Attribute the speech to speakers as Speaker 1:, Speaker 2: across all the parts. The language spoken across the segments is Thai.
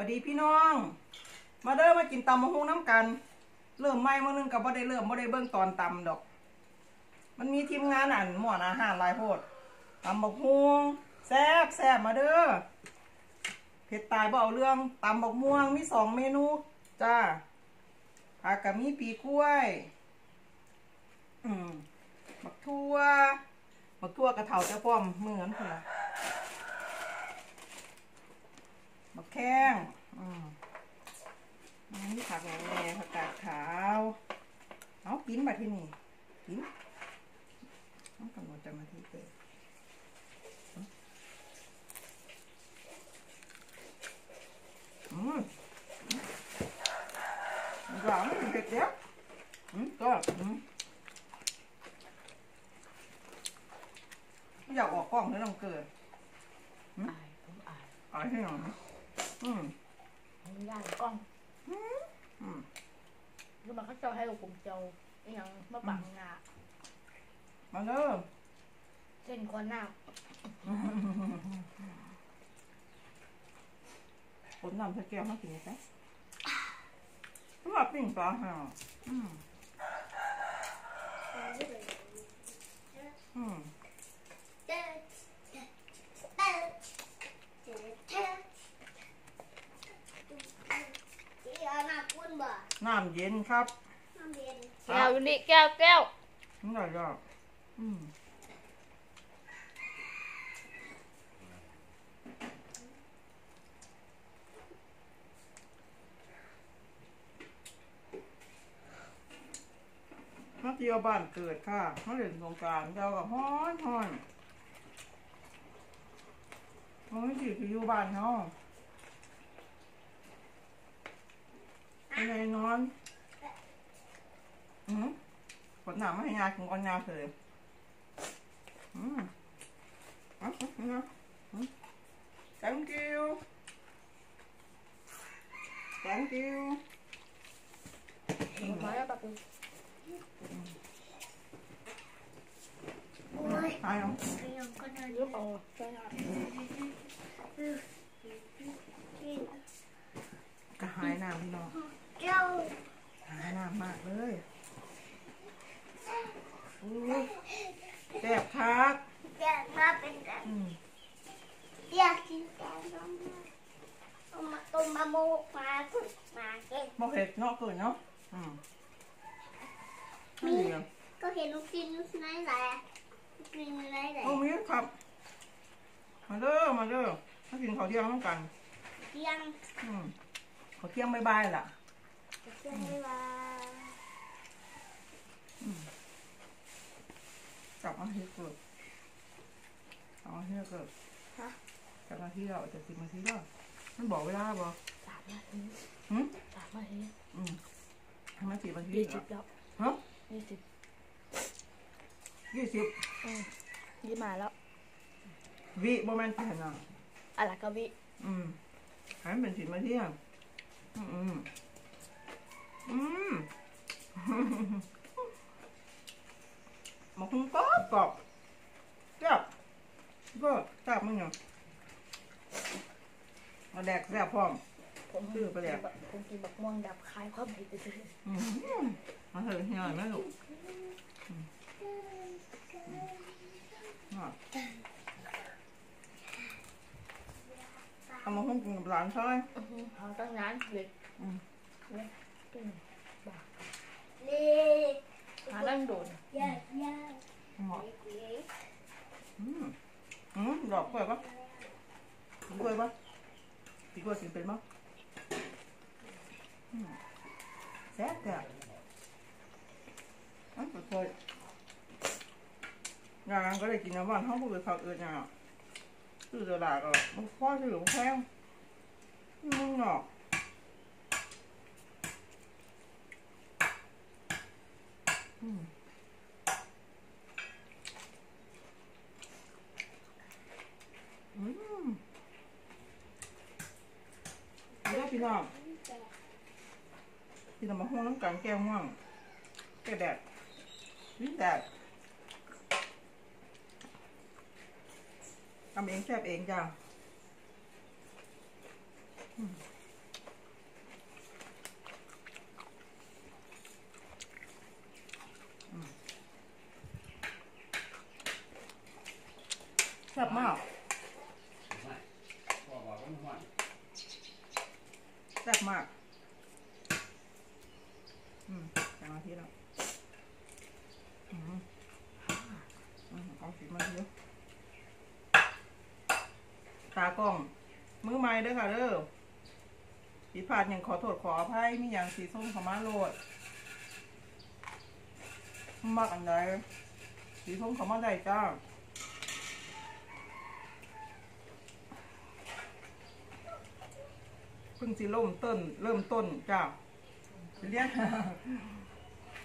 Speaker 1: วัสดีพี่น้อง มาเด้อมากินตำมะฮุงน้ำกัน เริ่มไม่มื่อนึงกับบ่ได้เริ่มบ่ได้เบิ่งตอนตำดอก มันมีทีมงานอ่านหมวนอาหารลายโพดตำบักฮุงแซ่บแซ่บมาเด้อเผ็ดตายบ่เอาเรื่องตำบักม่วงมีสองเมนูจ้าผักกับมีปีกล้วย อืมบักทั่วบักทั่วกระเถาจะป้อมเหมือนเถอะ บักแข้งอืมอันนี้ผักแหน่แหน่ผักกาดขาว เอากินมาที่นี่กินน้องกำลังจะมาที่เตะอืมร้อนเผ็ดเดียวอืมก็อืมไม่อยากออกกล้องเลยน้องเกิด
Speaker 2: อายผมอาย
Speaker 1: อะไรให้หน อืม
Speaker 2: ย่านกล้อง
Speaker 1: อืม
Speaker 2: คือมันเขาเจ้าให้เราผมเจ้าอหยังมาบังหน้า
Speaker 1: มาเริ่ม
Speaker 2: เส้นคอหน้า
Speaker 1: ผมนำสแกวมากินไหมสำหรับปิ้งปลาห่าอืมอืม น้ำเย็นครับ
Speaker 2: แก้วอยู่นี่แก้วแก้ว
Speaker 1: นี่อะไรอะอืมมาเที่ยวบ้านเกิดค่ะมาเล่นสงกรารเจ้ากับฮ้อนฮ้อนโอ้ยสิคืออยู่บ้านเขาเป็นไงนอนอืมผลหนามาให้ยากินก้อนยาเลยอืมเอะอืมอืม thank you thank you
Speaker 2: มาแล้วแบบนี้
Speaker 1: หาย เอา
Speaker 2: ยุบเอาใช่ไหม
Speaker 1: กระหายน้ำพี่น้องหายน้ำมากเลยอู้แซ่บคักอืม
Speaker 3: ต้มมะม่วงมาฝึกมาเก่ง
Speaker 1: บ่เผ็ดเนาะเกินเนาะอืมนี่เดียว
Speaker 3: ก็เห็นลูกกินลูกไหนแหละลูกกินไหนแหละ
Speaker 1: โอ้มีครับ มาเด้อมาเด้อมากินข้าวเที่ยงน้ำกัน
Speaker 3: เที่ยง
Speaker 1: อืมข้าวเที่ยงบายๆล่ะ
Speaker 3: เที่ยงเวลา
Speaker 1: กลับมาที่เกิดกลับมาที่เกิด
Speaker 2: ฮะ
Speaker 1: กลับมาที่เราจะสิบนาทีแล้วมันบอกเวลาบ่
Speaker 2: สามนาที
Speaker 1: หืม
Speaker 2: สามนาที
Speaker 1: อืมทำไมสิบนาที
Speaker 2: ยี่
Speaker 1: เหร
Speaker 2: สิ
Speaker 1: อบ
Speaker 2: แล้ว
Speaker 1: ฮะ
Speaker 2: ยี่สิบ
Speaker 1: ยี่สิบ
Speaker 2: อืมยี่มาแล้ว
Speaker 1: วิบ่แม่นแผ่นอะ
Speaker 2: อะไรก็วิ
Speaker 1: อืมให้มันเป็นสิบนาทีอะอืมอืม มาคุ้งกรอบกรอบแซ่บก็แซ่บมั้งเนี่ยมาแดกแซ่บพร้อม
Speaker 2: ผม
Speaker 1: ชื่อไปแล้ว
Speaker 2: ผมกินบักม่วงดับคลายความผิดไปซื้อ
Speaker 1: อืมมาเถอะเฮียไหมลูกอืมอะเอามาห้องกินกับหลานใช่ไหม
Speaker 2: อื้อหือเอาตั้งนานเลย
Speaker 1: อืม
Speaker 2: เนี่ยตึ้งบ้า
Speaker 3: นี่
Speaker 2: หาตั้งโดน
Speaker 3: ย่าย่า
Speaker 1: เหมาะอืมอืมดอกกล้วยปะกินกล้วยปะกินกล้วยกินเป็นปะอืมแซ่บแซ่บอะเคยงานก็ได้กินน้ำหวานห้องผู้เป็นข้าวเอื้อนอะซื้อตลาดก็มันพ่อซื้อของแพงมึงหนอก น้องกินมะม่วงน้ำกลางแก้วม่วงแก้แดดวิ่งแดดทำเองแซ่บเองจ้าแซ่บมาก ซ่บมาก อืมแกงอาทิตย์แล้วอืมอืมเอาสีมาเยอะตากล้อง มือไม้เด้อค่ะเด้อผิดพลาดอย่างขอโทษขออภัยมีอย่างสีส้มขมาโลดมักอันใดสีส้มขมาได้จ้า เพิ่งสิเริ่มต้น เริ่มต้นจ้าสิเรียน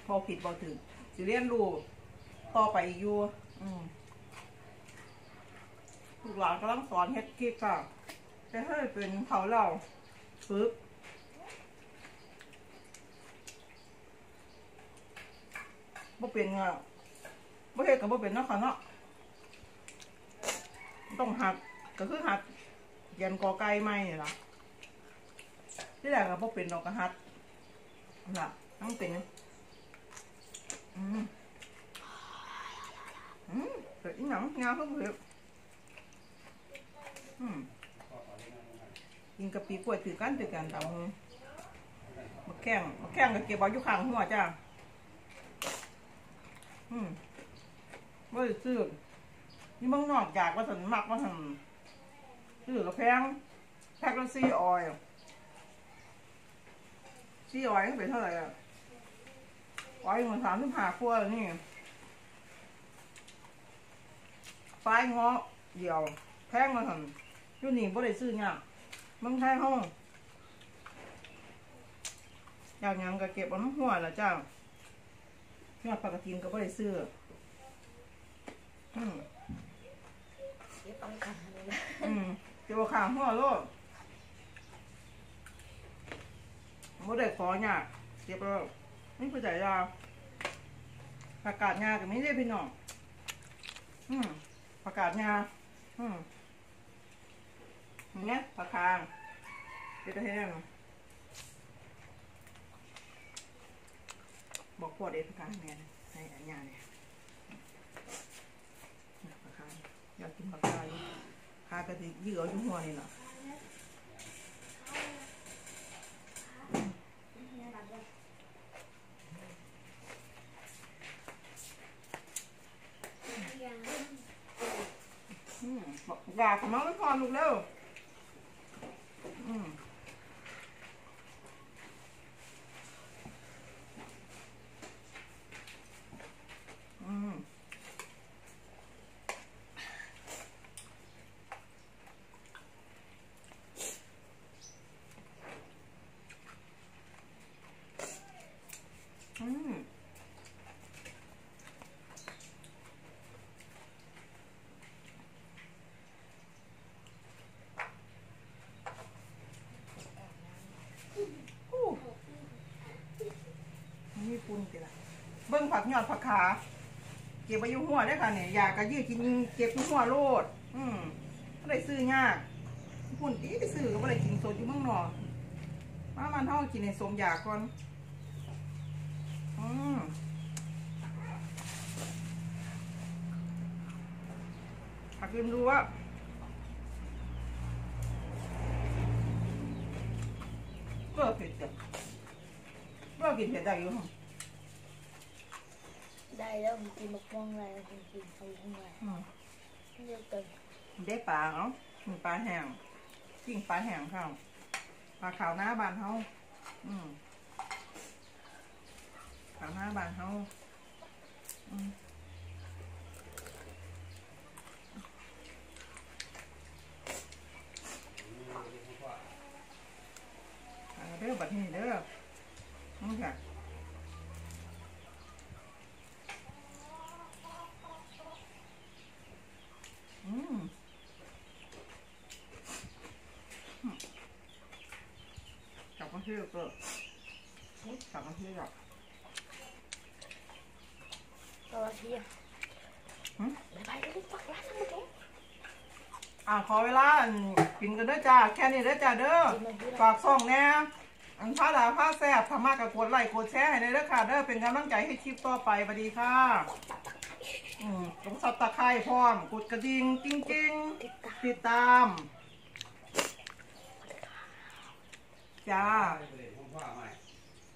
Speaker 1: พอผิดบอถึงสิเรียนรู้ต่อไปอยู่อืมลูกหลานกำลังสอนเฮ็ดคลิปค่ะจะให้เป็นเขาเราฝึกบ่เป็นอะบ่เฮ็ดกับบ่เป็นเนาะค่ะเนาะต้องหัดก็คือหัดเรียนกอไก่ใหม่นี่ล่ะ ที่แรกก็บ่เป็นดอกกระหัดล่ะทั้งเป็นอืมอืมเผ็ดอีหยังงาเพิ่งเผ็ดอืมกินกะปิกล้วยถือกันถือกันตามมือมาแข้งมาแข้งก็เก็บเอาอยู่ข้างหัวจ้าอืมบ่ได้ซื้อนี่มืองนอกอยากว่าสันมักว่าสันซื้อกับแพงแพ็คละสี่ออยล์ ซี่ไว้เป็นเท่าไหร่อะไว้เงินสามสิบห้าขั้วแล้วนี่ไฟเงาะเดี่ยว แพงมาหันอยูนี่บ่ได้ซื้อเนี่ยเมึงไทยห้องอยากหยังก็เก็บเอาน้ำหัวละจ้ายอดปลากระทินก็บ่ได้ซื้ออืม
Speaker 2: เก็บเอาไปกันเลยนะ
Speaker 1: อืมเก็บเอาข้างหัวโลด บ่ได้ขอเนี่ยากเก็บเอานี่คือใจยาผักกาดงากับไม่ได้พี่น้องอืมผักกาดงาอืมเงี้ยผักคางเป็นตะแห้งบอกปวดเองผักกาดแม่นะให้อันยาเนี่ยผักคางอยากกินผักกาดอยู่คากระติยืดเอาอยู่หัวนี่เนาะ อืมบอกอยากมามลูกเร็วอืมอืมอืม อู้นี่ปุ่นกี่ละเบิ้งผัก ยอดผักขาเก็บไปอยู่หัวได้ค่ะเนี่ยอยากกระยืดกินเก็บอยู่หัวโลด อืมก็ได้ซื้อยากปุ่นอีไปซื้อก็ไม่ได้กินสดอยู่เมืองนอกมามันเท่ากินในสมอยากก่อน อืมผักลืมดูว่าเพื่อเผ็ดจ้ะเพื่อกินเผ็ดได้อยู่
Speaker 2: ได้แล้วผมกินมะม่วงอะไรผมกินเขาข้างใน
Speaker 1: อืม
Speaker 2: เกกัน
Speaker 1: ได้ปลาเนาะมีปลาแห้งกิ่งปลาแห้งข้าวปลาขาวหน้าบานเขาอืมขาวหน้าบานเขาอืมเอาเด้อบัดนี้เด้อนี่ค่ะอืม กลับมาที่ก็กลับมาที่อะ
Speaker 2: สวัสดี
Speaker 1: หืม
Speaker 2: บ๊ายบายเลยฝากร้านนะมึงเจ๊
Speaker 1: อ่าขอเวลาอันกินกันเด้อจ้าแค่นี้เด้อจ้าเด้อฝากส่องแน่อันผ้าดาผ้าแซ่บทำมากกับกดไลค์กดแชร์ให้ได้เด้อค่ะเด้อเป็นกำลังใจให้คลิปต่อไปสวัสดีค่ะอืมกดซับตะไคร้พร้อมกดกระดิ่งกิ้งกิ้ง
Speaker 2: ติดตาม
Speaker 1: ติดตาม 家。卖。